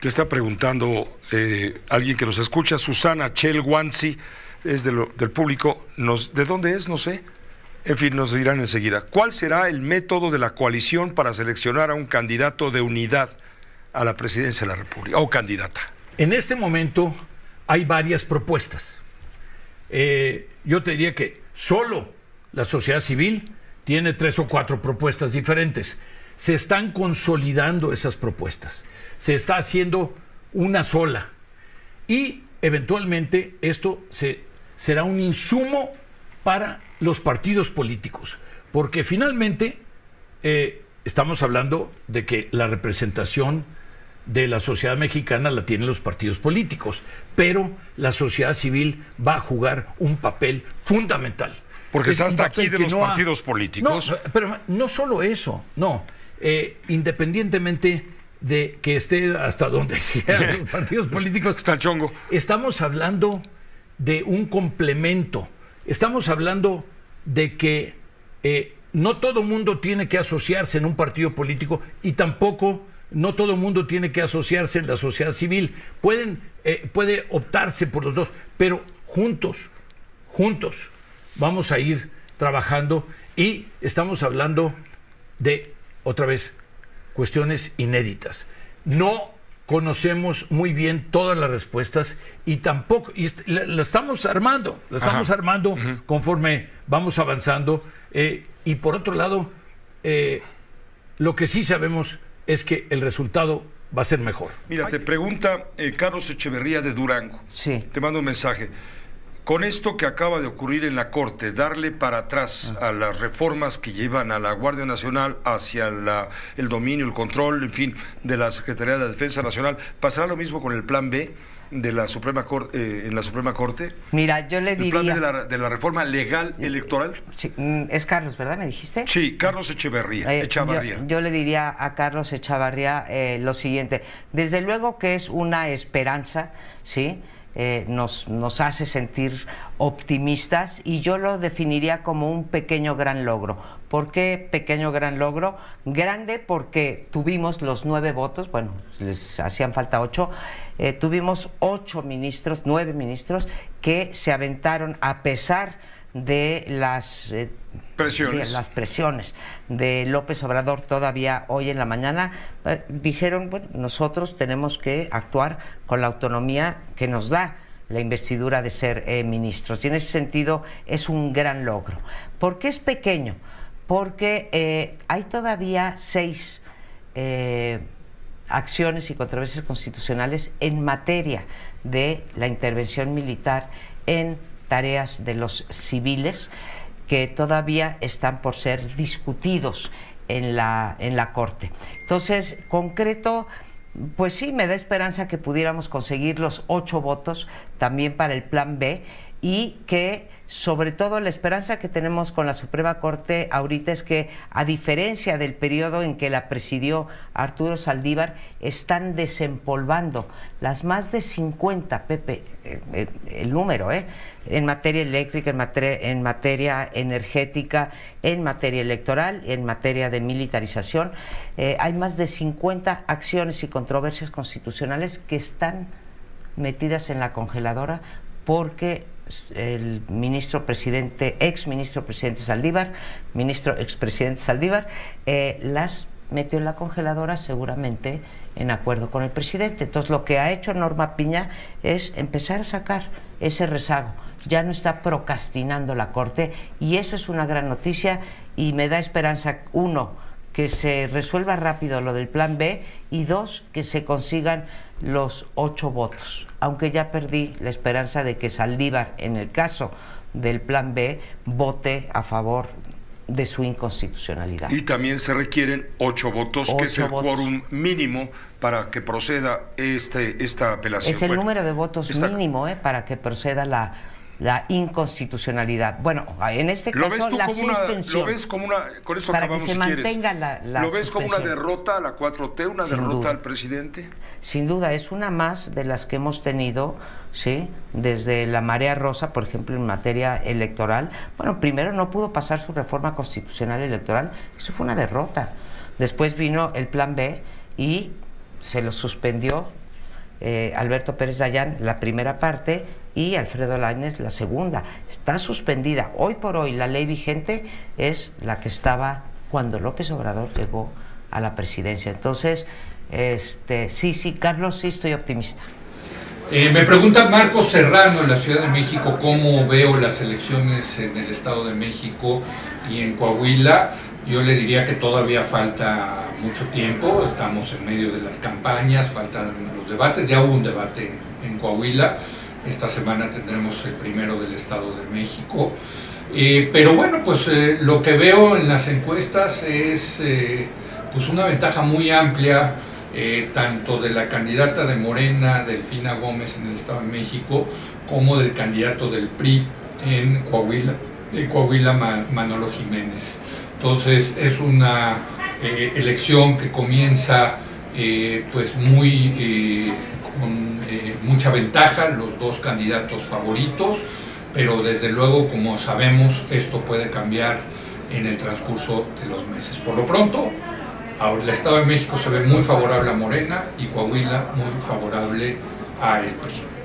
Te está preguntando eh, alguien que nos escucha, Susana Chelwanzi, es de lo- del público. ¿De dónde es? No sé. En fin, nos dirán enseguida. ¿Cuál será el método de la coalición para seleccionar a un candidato de unidad a la presidencia de la República? O candidata. En este momento hay varias propuestas. Eh, yo te diría que solo la sociedad civil tiene tres o cuatro propuestas diferentes. Se están consolidando esas propuestas. Se está haciendo una sola. Y eventualmente esto se- será un insumo para los partidos políticos. Porque finalmente eh, estamos hablando de que la representación de la sociedad mexicana la tienen los partidos políticos, pero la sociedad civil va a jugar un papel fundamental. Porque Es está hasta aquí de los no ha- partidos políticos. No, pero no solo eso, no. Eh, independientemente de que esté hasta donde sean los partidos políticos, Está chongo. Estamos hablando de un complemento. Estamos hablando de que eh, no todo mundo tiene que asociarse en un partido político y tampoco no todo mundo tiene que asociarse en la sociedad civil. Pueden, eh, puede optarse por los dos, pero juntos, juntos vamos a ir trabajando y estamos hablando de, otra vez, cuestiones inéditas. No conocemos muy bien todas las respuestas y tampoco, y la, la estamos armando, la estamos Ajá. armando conforme vamos avanzando. eh, y por otro lado, eh, lo que sí sabemos es que el resultado va a ser mejor. Mira, te pregunta eh, Carlos Echeverría de Durango. Sí. Te mando un mensaje. Con esto que acaba de ocurrir en la Corte, darle para atrás a las reformas que llevan a la Guardia Nacional hacia la- el dominio, el control, en fin, de la Secretaría de la Defensa Nacional, ¿pasará lo mismo con el Plan B de la Suprema Cor- eh, en la Suprema Corte? Mira, yo le ¿El Plan B diría... de la, de la reforma legal electoral? Sí, mm, es Carlos, ¿verdad? ¿Me dijiste? Sí, Carlos Echeverría, Eh, Echavarría. Yo, yo le diría a Carlos Echavarría eh, lo siguiente. Desde luego que es una esperanza, ¿sí? Eh, nos, nos hace sentir optimistas y yo lo definiría como un pequeño gran logro. ¿Por qué pequeño gran logro? Grande porque tuvimos los nueve votos, bueno, les hacían falta ocho, eh, tuvimos ocho ministros, nueve ministros que se aventaron a pesar de las eh, Presiones. de las presiones de López Obrador todavía hoy en la mañana, eh, dijeron, bueno, nosotros tenemos que actuar con la autonomía que nos da la investidura de ser eh, ministros. Y en ese sentido es un gran logro. ¿Por qué es pequeño? Porque hay todavía seis acciones y controversias constitucionales en materia de la intervención militar en tareas de los civiles que todavía están por ser discutidos en la, en la Corte. Entonces, concreto, pues sí, me da esperanza que pudiéramos conseguir los ocho votos también para el Plan B y que sobre todo la esperanza que tenemos con la Suprema Corte ahorita es que a diferencia del periodo en que la presidió Arturo Saldívar, están desempolvando las más de 50, Pepe, eh, el número, ¿eh? en materia eléctrica, en materia, en materia energética, en materia electoral, en materia de militarización. Eh, hay más de 50 acciones y controversias constitucionales que están metidas en la congeladora porque el ministro presidente, ex ministro presidente Saldívar, ministro expresidente Saldívar, eh, las metió en la congeladora seguramente en acuerdo con el presidente. Entonces lo que ha hecho Norma Piña es empezar a sacar ese rezago. Ya no está procrastinando la Corte y eso es una gran noticia y me da esperanza, uno, que se resuelva rápido lo del plan B y dos, que se consigan los ocho votos. Aunque ya perdí la esperanza de que Saldívar, en el caso del plan B, vote a favor de su inconstitucionalidad. Y también se requieren ocho votos, que es el votos. quórum mínimo para que proceda este, esta apelación. Es el Bueno, número de votos mínimo ¿eh? para que proceda la, la inconstitucionalidad. Bueno, en este ¿Lo ves caso tú la como una, suspensión. lo ves como una, con eso Para que se si mantenga la- la ¿Lo ves como una suspensión. derrota a la 4T, una Sin derrota duda. al presidente? Sin duda, es una más de las que hemos tenido, ¿sí? Desde la marea rosa, por ejemplo, en materia electoral. Bueno, primero no pudo pasar su reforma constitucional electoral, eso fue una derrota. Después vino el plan B y se lo suspendió eh, Alberto Pérez Dayán la primera parte y Alfredo Lainez la segunda. Está suspendida. Hoy por hoy la ley vigente es la que estaba cuando López Obrador llegó a la presidencia. Entonces, este, sí, sí, Carlos, sí estoy optimista. Eh, me pregunta Marcos Serrano en la Ciudad de México cómo veo las elecciones en el Estado de México y en Coahuila. Yo le diría que todavía falta mucho tiempo, estamos en medio de las campañas, faltan los debates, ya hubo un debate en Coahuila, esta semana tendremos el primero del Estado de México. Eh, pero bueno, pues eh, lo que veo en las encuestas es pues una ventaja muy amplia eh, tanto de la candidata de Morena, Delfina Gómez en el Estado de México, como del candidato del PRI en Coahuila, de Coahuila Manolo Jiménez. Entonces es una eh, elección que comienza eh, pues muy con mucha ventaja, los dos candidatos favoritos, pero desde luego como sabemos esto puede cambiar en el transcurso de los meses. Por lo pronto, Ahora, el Estado de México se ve muy favorable a Morena y Coahuila muy favorable a el PRI.